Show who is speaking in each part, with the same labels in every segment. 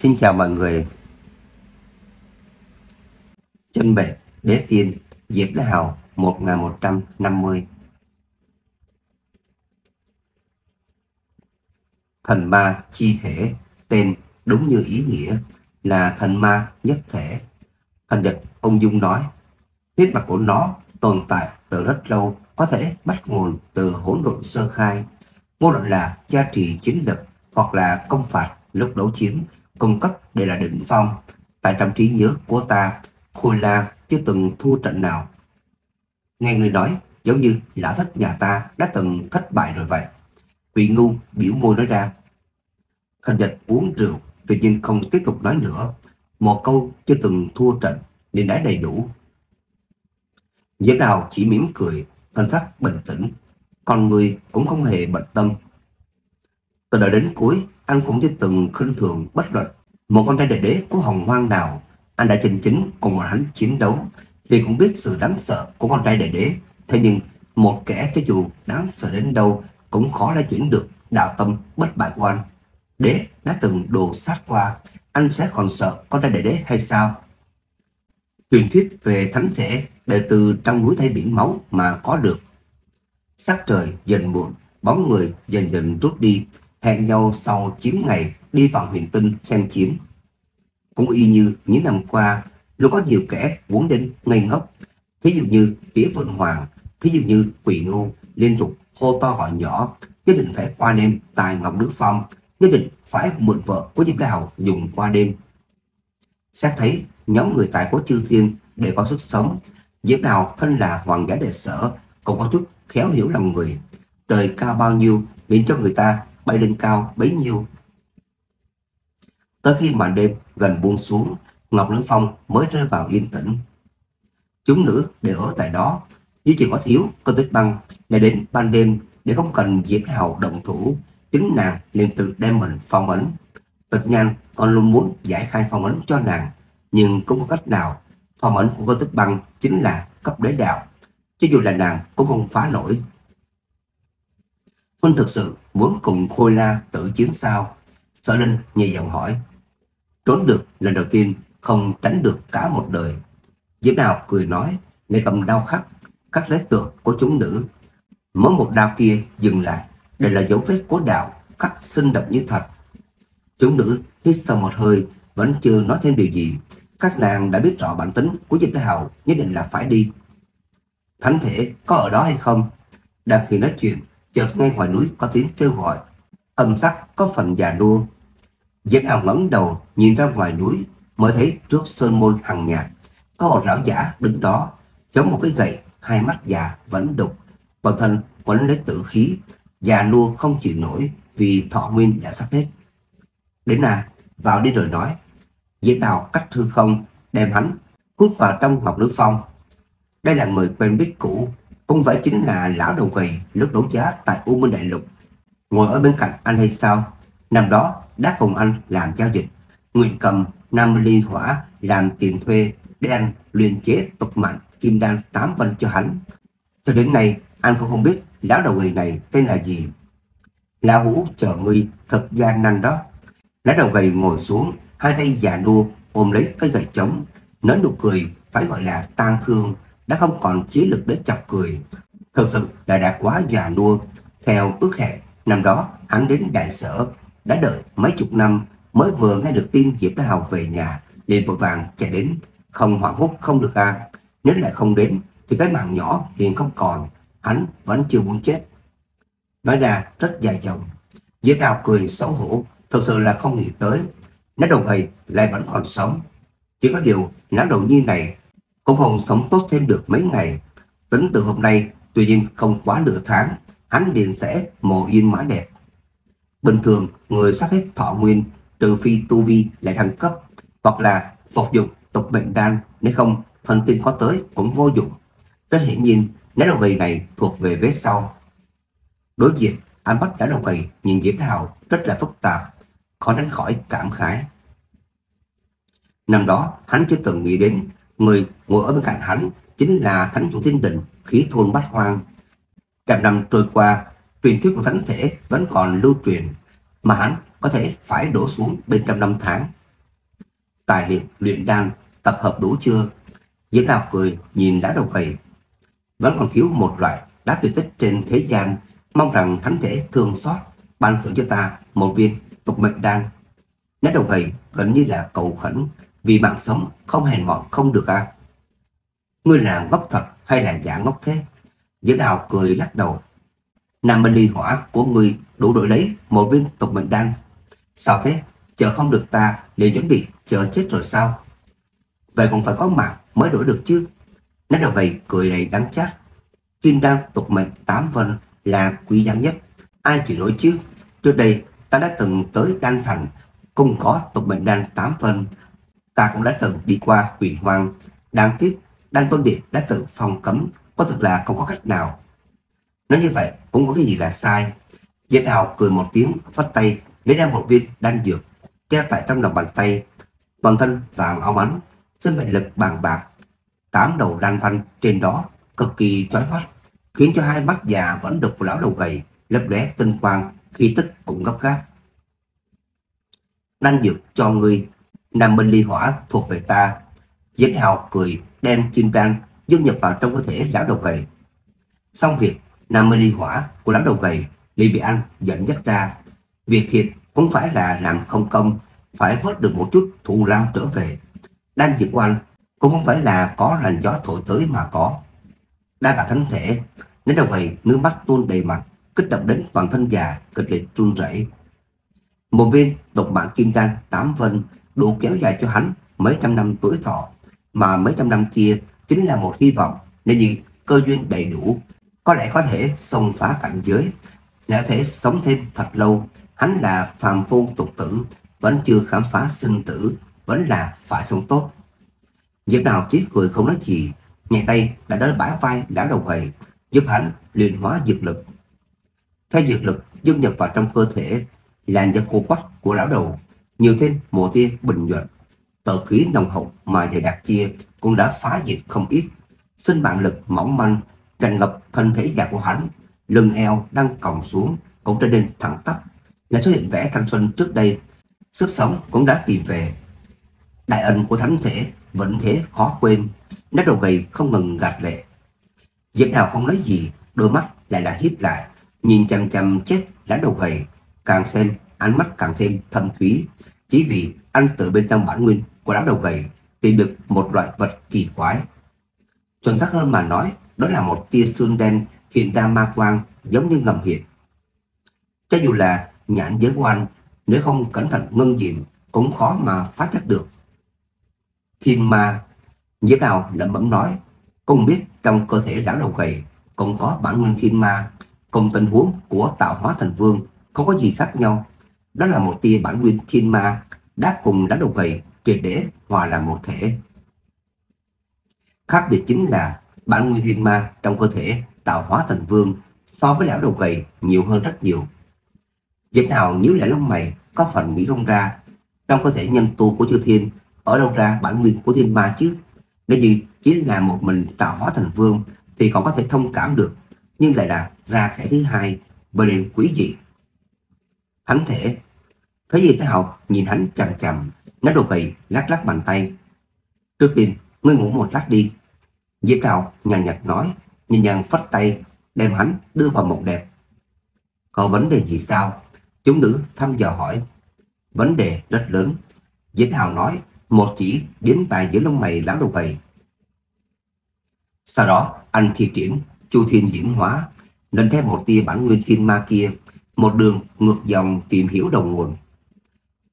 Speaker 1: Xin chào mọi người. Chân bệ Đế Tiên Diệp đại Hào 1150 Thần ma chi thể, Tên đúng như ý nghĩa là thần ma nhất thể. Thần dịch ông Dung nói Huyết mặt của nó tồn tại từ rất lâu, có thể bắt nguồn từ hỗn độn sơ khai. Vô luận là gia trì chiến lực hoặc là công phạt, lúc đấu chiến cung cấp đều là đỉnh phong. Tại trong trí nhớ của ta, Khôi La chưa từng thua trận nào. Nghe người nói, giống như lão thất nhà ta đã từng thất bại rồi vậy. Quỷ ngu biểu môi nói ra. Thần dịch uống rượu, tự nhiên không tiếp tục nói nữa. Một câu chưa từng thua trận nên đã đầy đủ. Diệp đào chỉ mỉm cười, thân sắc bình tĩnh. Con người cũng không hề bận tâm. Từ đời đến cuối, anh cũng chưa từng khinh thường, bất luận. Một con trai đại đế của hồng hoang nào anh đã chân chính cùng bọn hắn chiến đấu. Thì cũng biết sự đáng sợ của con trai đại đế, thế nhưng một kẻ cho dù đáng sợ đến đâu cũng khó lay chuyển được đạo tâm bất bại của anh. Đế đã từng đồ sát qua, anh sẽ còn sợ con trai đại đế hay sao? Truyền thuyết về thánh thể đệ từ trong núi thay biển máu mà có được. Sắc trời dần muộn, bóng người dần dần rút đi hẹn nhau sau 9 ngày đi vào huyền tinh xem chiến. Cũng y như những năm qua, luôn có nhiều kẻ muốn đến ngây ngốc. Thí dụ như Tía Vân Hoàng, thí dụ như Quỷ Ngô, liên tục hô to gọi nhỏ, nhất định phải qua đêm tại Ngọc Đức Phong, nhất định phải mượn vợ của Diệp Đào dùng qua đêm. Xét thấy nhóm người tài của Chư Thiên để có sức sống, Diệp Đào thân là hoàng giả đệ sở, cũng có chút khéo hiểu lòng người. Trời cao bao nhiêu miễn cho người ta bay lên cao bấy nhiêu. Tới khi màn đêm gần buông xuống, Ngọc Lương Phong mới rơi vào yên tĩnh. Chúng nữ đều ở tại đó, như chỉ có thiếu cơ tích băng để đến ban đêm để không cần Diệp Hào động thủ, chính nàng liền tự đem mình phong ấn. Tịch nhanh còn luôn muốn giải khai phong ấn cho nàng, nhưng cũng có cách nào. Phong ấn của cơ tích băng chính là cấp đế đạo, cho dù là nàng cũng không phá nổi. Huynh thực sự muốn cùng Khôi La tự chiến sao? Sở Linh nhẹ giọng hỏi. Trốn được lần đầu tiên, không tránh được cả một đời. Diệp Đào cười nói, lấy cầm đau khắc, cắt lấy tượng của chúng nữ. Mỗi một đao kia dừng lại, đây là dấu vết của đạo, khắc sinh động như thật. Chúng nữ hít sâu một hơi, vẫn chưa nói thêm điều gì. Các nàng đã biết rõ bản tính của Diệp Đào, nhất định là phải đi. Thánh thể có ở đó hay không? Đang khi nói chuyện, chợt ngay ngoài núi có tiếng kêu gọi. Âm sắc có phần già nua. Dân ao ngẩng đầu, nhìn ra ngoài núi, mới thấy trước sơn môn hằng nhạc có một lão giả đứng đó chống một cái gậy, hai mắt già vẫn đục toàn thân quấn lấy tử khí, già nua không chịu nổi vì thọ nguyên đã sắp hết đến à vào đi rồi nói dễ nào cách thư không, đem hắn hút vào trong ngọc nữ phong đây là người quen biết cũ không phải chính là lão đầu gầy lúc đấu giá tại U Minh Đại Lục. Ngồi ở bên cạnh anh hay sao? Năm đó đã cùng anh làm giao dịch. Nguyện cầm Nam Ly Hỏa làm tiền thuê để anh luyện chế tục mạnh kim đan tám vân cho hắn. Cho đến nay anh cũng không biết lão đầu gầy này tên là gì. Lão Hú chờ ngươi thật gian nan đó. Lão đầu gầy ngồi xuống, hai tay già nua ôm lấy cái gậy trống, nở nụ cười phải gọi là tang thương đã không còn chí lực để chọc cười. Thật sự là đã quá già nua. Theo ước hẹn, năm đó hắn đến đại sở, đã đợi mấy chục năm mới vừa nghe được tin Diệp Đa Hào về nhà, liền vội vàng chạy đến, không hoảng hốt không được ăn. Nếu lại không đến thì cái mạng nhỏ liền không còn, hắn vẫn chưa muốn chết. Nói ra rất dài dòng, Diệp Đào cười xấu hổ, thật sự là không nghĩ tới. Nó đồng hầy lại vẫn còn sống. Chỉ có điều, nó đầu nhi này cũng không sống tốt thêm được mấy ngày. Tính từ hôm nay, tuy nhiên không quá nửa tháng, hắn liền sẽ mồ yên mã đẹp. Bình thường, người sắp hết thọ nguyên, trừ phi tu vi lại thăng cấp, hoặc là phục dụng tục mệnh đan, nếu không, thần tiên có tới cũng vô dụng. Rất hiển nhiên, nét đầu gầy này thuộc về vết sau. Đối diện, anh bắt đã đầu gầy nhìn Diễm Hào rất là phức tạp, khó tránh khỏi cảm khái. Năm đó, hắn chưa từng nghĩ đến Người ngồi ở bên cạnh hắn chính là Thánh Chủ Thiên Đình, khí thôn bát hoang. Trăm năm trôi qua, truyền thuyết của Thánh Thể vẫn còn lưu truyền, mà hắn có thể phải đổ xuống bên trong năm tháng. tài liệu luyện đan tập hợp đủ chưa? Diễm Đào cười nhìn đá đầu gầy. Vẫn còn thiếu một loại đá tuyệt tích trên thế gian, mong rằng thánh thể thương xót ban thưởng cho ta một viên tục mệnh đan. Nét đầu gầy gần như là cầu khẩn vì mạng sống không hèn mọn, không được à. Ngươi là ngốc thật hay là giả ngốc thế? giữa Đào cười lắc đầu. Nam Minh Ly hỏa của ngươi đủ đổi lấy một viên tục mệnh đan. Sao thế? Chờ không được ta liền chuẩn bị, chờ chết rồi sao? Vậy cũng phải có mạng mới đổi được chứ. nói đầu gầy cười đầy đắng chát. Kim đan tục mệnh tám vân là quý giá nhất. Ai chỉ đổi chứ? Trước đây ta đã từng tới đan thành cùng có tục mệnh đan tám vân. Ta cũng đã từng đi qua huyền hoang. Đáng tiếc đan tôn điện đã tự phòng cấm có thực là không có cách nào. Nói như vậy cũng có cái gì là sai. Diệt hào cười một tiếng, phát tay, lấy ra một viên đan dược, treo tại trong lòng bàn tay. Toàn thân vàng óng ánh, sinh mệnh lực bằng bạc. Tám đầu đan văn trên đó cực kỳ chói mắt, khiến cho hai mắt già vẫn đục của lão đầu gầy, lấp lóe tinh quang, khi tức cũng gấp gáp. Đan dược cho ngươi, Nam Minh Ly Hỏa thuộc về ta. Diệt hào cười, đem kim đan dung nhập vào trong cơ thể lão đầu gầy. Xong việc, Nam Minh Ly Hỏa của lão đầu gầy liền bị anh dẫn dắt ra. Việc thiệt cũng phải là làm không công, phải vớt được một chút thù lao trở về. Đan dược của anh cũng không phải là có làn gió thổi tới mà có. Đa cả thánh thể, nếu đầu gầy nước mắt tuôn đầy mặt, kích động đến toàn thân già, kịch liệt run rẩy. Một viên độc mạng kim đan tám vân đủ kéo dài cho hắn mấy trăm năm tuổi thọ, mà mấy trăm năm kia chính là một hy vọng nếu như cơ duyên đầy đủ, có lẽ có thể xông phá cảnh giới, nếu thể sống thêm thật lâu, hắn là phàm phu tục tử, vẫn chưa khám phá sinh tử, vẫn là phải sống tốt. Diệp Đào chỉ cười không nói gì, nhẹ tay đã đỡ bả vai đã đầu gầy, giúp hắn luyện hóa dược lực. Theo dược lực dung nhập vào trong cơ thể, làn da khô quắt của lão đầu nhiều thêm mùa tia bình nhuận. Tờ khí nồng hậu mà dày đạt kia cũng đã phá diệt không ít. Sinh mạng lực mỏng manh, tràn ngập thân thể già của hắn, lưng eo đang còng xuống, cũng trở nên thẳng tắp. Là xuất hiện vẻ thanh xuân trước đây, sức sống cũng đã tìm về. Đại ân của thánh thể vẫn thế khó quên, nét đầu gầy không ngừng gạt lệ. Diệp nào không nói gì, đôi mắt lại là hiếp lại, nhìn chằm chằm chết lá đầu gầy, càng xem ánh mắt càng thêm thâm thúy, chỉ vì anh từ bên trong bản nguyên của lá đầu gầy tìm được một loại vật kỳ quái. Chuẩn xác hơn mà nói, đó là một tia xương đen hiện ra ma quang giống như ngầm hiện. Cho dù là nhãn giới của anh, nếu không cẩn thận ngân diện cũng khó mà phát giác được. Thiên ma, Diệp Đào lẩm bẩm nói, không biết trong cơ thể lão đầu gầy cũng có bản nguyên thiên ma, cùng tình huống của tạo hóa thành vương không có gì khác nhau. Đó là một tia bản nguyên thiên ma đã cùng đã đầu gầy, triệt để hòa làm một thể. Khác biệt chính là bản nguyên thiên ma trong cơ thể tạo hóa thành vương so với lão đầu gầy nhiều hơn rất nhiều. Dịch nào nhíu lại lông mày có phần nghĩ không ra trong cơ thể nhân tu của chư thiên, ở đâu ra bản nguyên của thiên ma chứ nếu như chỉ là một mình tạo hóa thành vương thì còn có thể thông cảm được, nhưng lại là ra kẻ thứ hai bởi nên quý dị thánh thể thấy gì nó học nhìn hắn chằm chằm nó đồ gầy lắc lắc bàn tay. Trước tiên ngươi ngủ một lát đi. Diệp Đào nhàn nhạt nói nhìn nhàn phất tay đem hắn đưa vào một đẹp. Có vấn đề gì sao? Chúng nữ thăm dò hỏi. Vấn đề rất lớn. Diệp Đào nói một chỉ biến tại giữa lông mày lão đầu gầy. Sau đó, anh thi triển chu thiên diễn hóa, nên theo một tia bản nguyên thiên ma kia, một đường ngược dòng tìm hiểu đầu nguồn.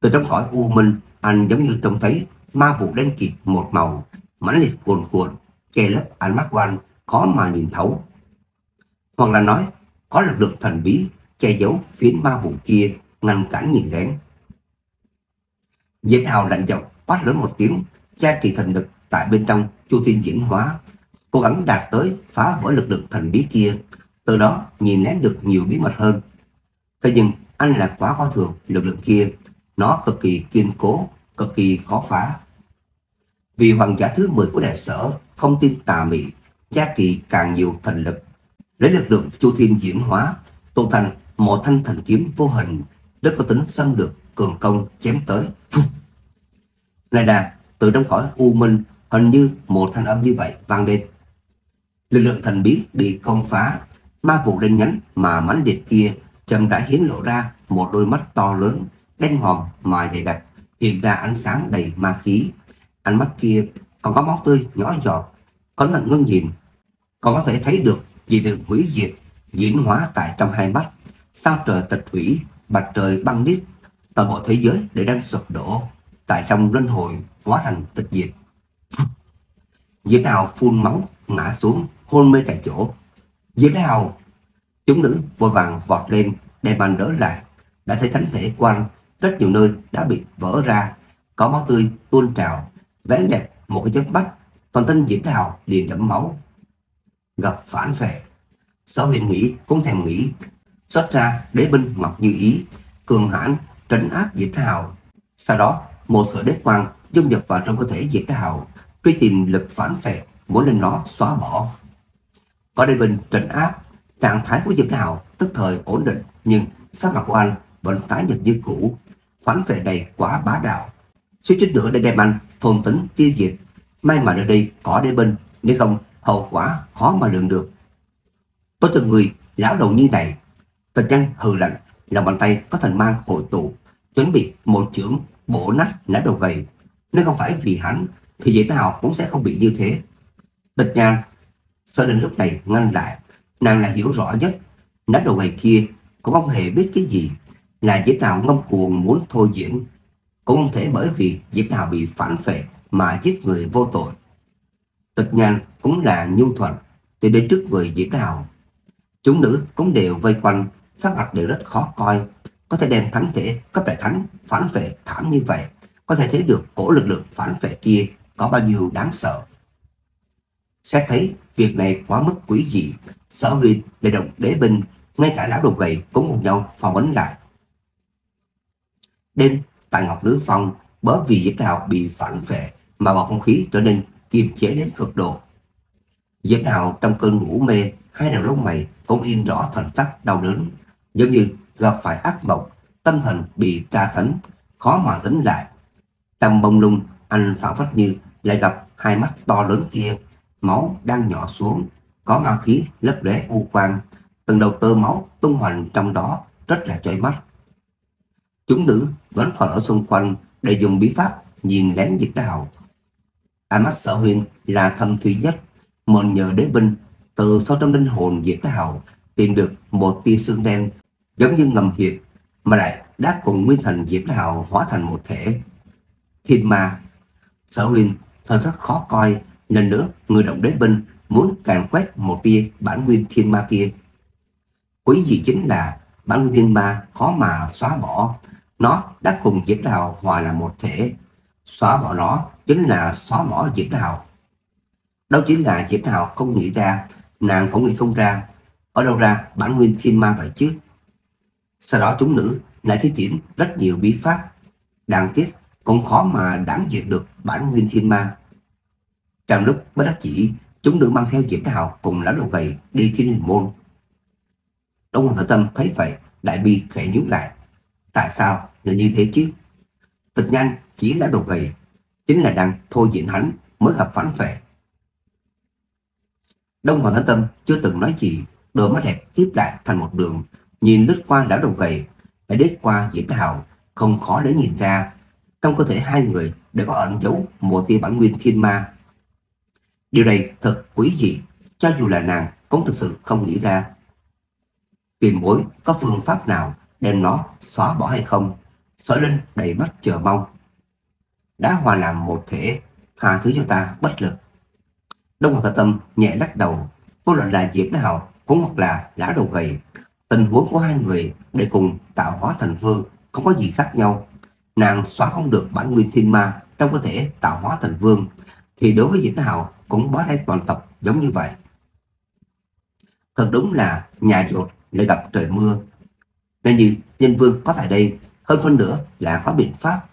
Speaker 1: Từ trong cõi u minh, anh giống như trông thấy ma vụ đen kịt một màu, mãnh liệt cuồn cuộn, che lấp ánh mắt của anh, khó mà nhìn thấu. Hoặc là nói, có lực lượng thần bí che giấu phiến ma vụ kia, ngăn cản nhìn lén. diễn Hào lạnh giọng quát lớn một tiếng, gia trì thần lực tại bên trong chu thiên diễn hóa, cố gắng đạt tới phá vỡ lực lượng thần bí kia, từ đó nhìn lén được nhiều bí mật hơn. Thế nhưng anh là quá coi thường lực lượng kia, nó cực kỳ kiên cố, cực kỳ khó phá. Vì hoàng giả thứ 10 của đại sở không tin tà mị, giá trị càng nhiều thần lực. Lấy lực lượng chu thiên diễn hóa, tô thành một thanh thần kiếm vô hình, rất có tính xâm được cường công chém tới. Này đà, từ trong khỏi u minh, hình như một thanh âm như vậy vang lên. Lực lượng thần bí bị công phá, ma vụ đen nhánh mà mãnh liệt kia chậm đã hiến lộ ra một đôi mắt to lớn, đen ngòm ngoài dày đặc, hiện ra ánh sáng đầy ma khí. Ánh mắt kia còn có máu tươi nhỏ giọt, có lần ngưng nhìn, còn có thể thấy được gì được hủy diệt diễn hóa tại trong hai mắt, sao trời tịch thủy, bạch trời băng nít, toàn bộ thế giới đều đang sụp đổ, tại trong luân hồi hóa thành tịch diệt. Diễm Đào phun máu, ngã xuống, hôn mê tại chỗ. Diễm Đào, chúng nữ vội vàng vọt lên, đem anh đỡ lại. Đã thấy thánh thể quan, rất nhiều nơi đã bị vỡ ra, có máu tươi tuôn trào, vén đẹp một cái chớp mắt, toàn thân Diễm Đào liền đẫm máu. Gặp phản vệ, sở huyền nghĩ cũng thèm nghĩ, xuất ra đế binh ngọc như ý, cường hãn trấn áp Diệp Hào. Sau đó, một sợi đế quang dung nhập vào trong cơ thể Diệp Hào, truy tìm lực phản phệ, muốn lên nó xóa bỏ. Có đế binh trấn áp, trạng thái của Diệp Hào tức thời ổn định, nhưng sắc mặt của anh vẫn tái nhật như cũ. Phản về này quá bá đạo, suýt chút nữa để đem anh thôn tính tiêu diệt. May mà nơi đây có đế binh, nếu không hậu quả khó mà lường được. Tôi từng người lão đầu như này, tịch nhân hừ lạnh, lòng bàn tay có thần mang hội tụ, chuẩn bị một trưởng bổ nát lá đầu gầy. Nếu không phải vì hắn, thì dễ nào cũng sẽ không bị như thế. Tịch nhan, sở định lúc này ngăn lại, nàng là hiểu rõ nhất, lá đầu gầy kia cũng không hề biết cái gì, là dễ nào ngâm cuồng muốn thôi diễn. Cũng không thể bởi vì dễ nào bị phản phệ mà giết người vô tội. Tịch nhan cũng là nhu thuận, thì đến trước người dễ nào. Chúng nữ cũng đều vây quanh sắc mặt đều rất khó coi. Có thể đem thánh thể cấp đại thánh phản phệ thảm như vậy, có thể thấy được cổ lực lượng phản phệ kia có bao nhiêu đáng sợ. Xét thấy việc này quá mức quý dị, sở huyền để động đế binh, ngay cả lão đồ gầy cũng cùng nhau phòng ấn lại. Đêm tại Ngọc Nữ Phong, bởi vì Diệp Đào bị phản vệ mà bầu không khí trở nên kiềm chế đến cực độ. Diệp Đào trong cơn ngủ mê, hai đầu lông mày cũng in rõ thần sắc đau đớn, giống như gặp phải ác mộng, tâm thần bị tra tấn, khó mà tính lại. Trong bông lung, anh phản phất như lại gặp hai mắt to lớn kia, máu đang nhỏ xuống, có ma khí lấp lóe u quang, từng đầu tơ máu tung hoành trong đó rất là chói mắt. Chúng nữ vẫn còn ở xung quanh để dùng bí pháp nhìn lén diệt đào. Amas sở huyền là thâm thủy nhất, mượn nhờ đế binh từ sâu trong linh hồn diệt đào tìm được một tia xương đen giống như ngầm hiệt mà lại đã cùng nguyên thần diệt đào hóa thành một thể. Thiên ma, sở huyền thân sắc khó coi, lần nữa người động đế binh muốn càng quét một tia bản nguyên thiên ma kia. Quý vị chính là bản nguyên thiên ma khó mà xóa bỏ, nó đã cùng diệp đào hòa là một thể. Xóa bỏ nó chính là xóa bỏ diệp đào. Đó chính là diệp đào không nghĩ ra, nàng cũng nghĩ không ra, ở đâu ra bản nguyên thiên ma vậy chứ? Sau đó chúng nữ lại thi triển rất nhiều bí pháp. Đáng tiếc cũng khó mà đáng diệt được bản nguyên thiên ma. Trong lúc bất đắc chỉ, chúng nữ mang theo Diệp Hào cùng lão đầu gầy đi thiên hình môn. Đông Hoàng Thở Tâm thấy vậy, đại bi khẽ nhíu lại. Tại sao lại như thế chứ? Tịch nhanh chỉ là đầu gầy, chính là đang thôi diện hắn mới hợp phản phệ. Đông Hoàng thánh Tâm chưa từng nói gì, đôi mắt hẹp tiếp lại thành một đường, nhìn lướt qua lão đầu gầy, lại đết qua Diễn Hào, không khó để nhìn ra. Trong cơ thể hai người đều có ẩn giấu một tia bản nguyên thiên ma. Điều này thật quý dị, cho dù là nàng cũng thực sự không nghĩ ra. Tiền bối có phương pháp nào đem nó xóa bỏ hay không? Sở Linh đầy mắt chờ mong. Đã hòa làm một thể, tha thứ cho ta bất lực. Đông Hoàng Thợ Tâm nhẹ lắc đầu, vô luận là Diệp Nào cũng hoặc là lã đầu gầy. Tình huống của hai người để cùng tạo hóa thành vương không có gì khác nhau. Nàng xóa không được bản nguyên thiên ma trong cơ thể tạo hóa thành vương, thì đối với Diệp Hào cũng bó tay toàn tộc giống như vậy. Thật đúng là nhà dột lại gặp trời mưa. Nên như nhân vương có tại đây, hơn phân nữa là có biện pháp.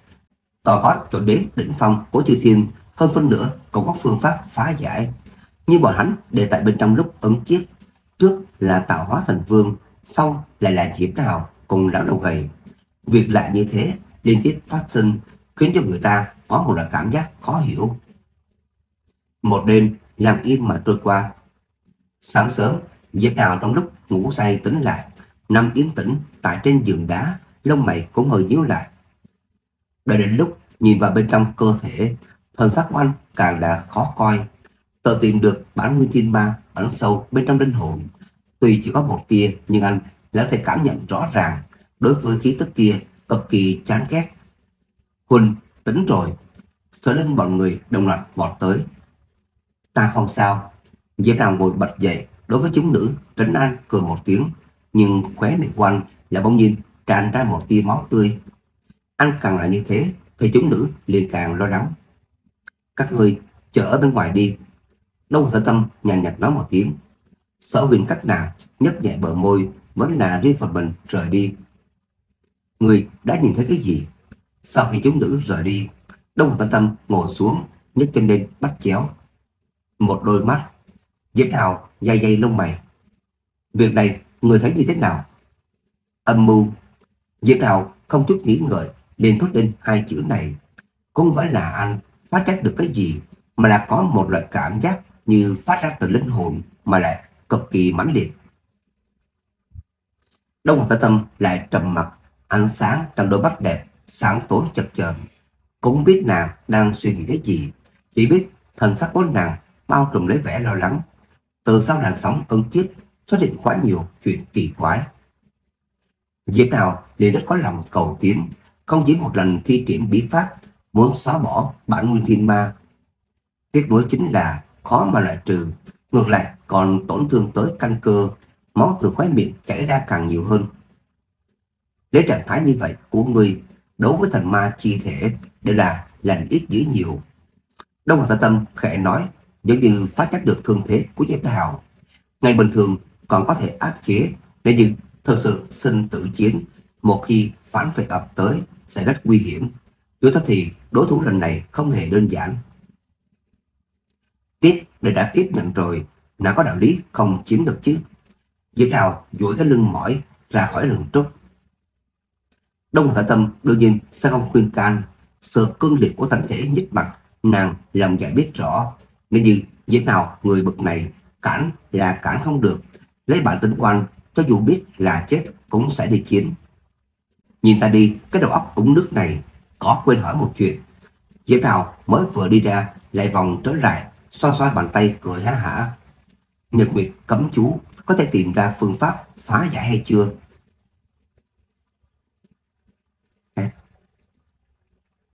Speaker 1: Tòa gót chỗ đế đỉnh phong của chư thiên, hơn phân nữa cũng có phương pháp phá giải. Như bọn hắn để tại bên trong lúc ứng chiếc, trước là tạo hóa thành vương, sau lại là diệp nào cùng lão đầu gầy. Việc lại như thế liên tiếp phát sinh, khiến cho người ta có một loại cảm giác khó hiểu. Một đêm làm im mà trôi qua. Sáng sớm, Diệp nào trong lúc ngủ say tỉnh lại, nằm yên tĩnh tại trên giường đá, lông mày cũng hơi nhíu lại. Đợi đến lúc nhìn vào bên trong cơ thể, thần sắc của anh càng là khó coi. Tờ tìm được bản nguyên thiên ma ẩn sâu bên trong linh hồn. Tuy chỉ có một tia, nhưng anh đã thể cảm nhận rõ ràng đối với khí tức kia cực kỳ chán ghét. Huỳnh tỉnh rồi, sở lên bọn người đồng loạt vọt tới. Ta không sao, Diệp Đào ngồi bật dậy đối với chúng nữ trấn an cười một tiếng, nhưng khóe miệng của anh là bỗng nhiên tràn ra một tia máu tươi. Anh càng là như thế, thì chúng nữ liền càng lo lắng. Các người chờ ở bên ngoài đi. Đông Thở Tâm nhàn nhạt nói một tiếng. Sở huyền cách nào nhấp nhẹ bờ môi vẫn là riêng phần mình rời đi. Người đã nhìn thấy cái gì? Sau khi chúng nữ rời đi, Đông Thở Tâm ngồi xuống, nhấc chân lên bắt chéo. Một đôi mắt, Diệp Hào dây dây lông mày. Việc này người thấy như thế nào? Âm mưu. Diệp Đào không chút nghĩ ngợi liền thốt lên hai chữ này. Không phải là anh phát giác được cái gì, mà là có một loại cảm giác như phát ra từ linh hồn mà lại cực kỳ mãnh liệt. Đông Hoàng Tử Tâm lại trầm mặt, ánh sáng trong đôi mắt đẹp, sáng tối chập chờn. Cũng biết nàng đang suy nghĩ cái gì, chỉ biết thần sắc của nàng bao trùm lấy vẻ lo lắng. Từ sau làn sóng ân kiếp xuất hiện quá nhiều chuyện kỳ quái. Diệp nào để rất có lòng cầu tiến, không chỉ một lần thi triển bí pháp muốn xóa bỏ bản nguyên thiên ma. Tiếc đối chính là khó mà loại trừ, ngược lại còn tổn thương tới căn cơ, máu từ khóe miệng chảy ra càng nhiều hơn. Lấy trạng thái như vậy của người đối với thần ma chi thể đều là lành ít dữ nhiều. Đông Hoàng Tâm khẽ nói giống như phát giác được thương thế của Diệp Hào. Ngày bình thường còn có thể áp chế, để như thật sự sinh tử chiến, một khi phản phệ ập tới sẽ rất nguy hiểm. Dù thật thì đối thủ lần này không hề đơn giản. Tiếp để đã tiếp nhận rồi, nào có đạo lý không chiếm được chứ. Diệp Đào duỗi cái lưng mỏi ra khỏi rừng trúc. Đông Hạ Tâm đương nhiên sẽ không khuyên can, sự cương liệt của thân thể nhích mặt, nàng lòng giải biết rõ. Nếu như Diệp nào người bực này cản là cản không được, lấy bản tính oan, cho dù biết là chết cũng sẽ đi chiến. Nhìn ta đi, cái đầu óc cũng nước này, có quên hỏi một chuyện. Diệp Hào mới vừa đi ra, lại vòng trở lại, xoa xoa bàn tay cười há hả. Nhật Nguyệt cấm chú, có thể tìm ra phương pháp phá giải hay chưa?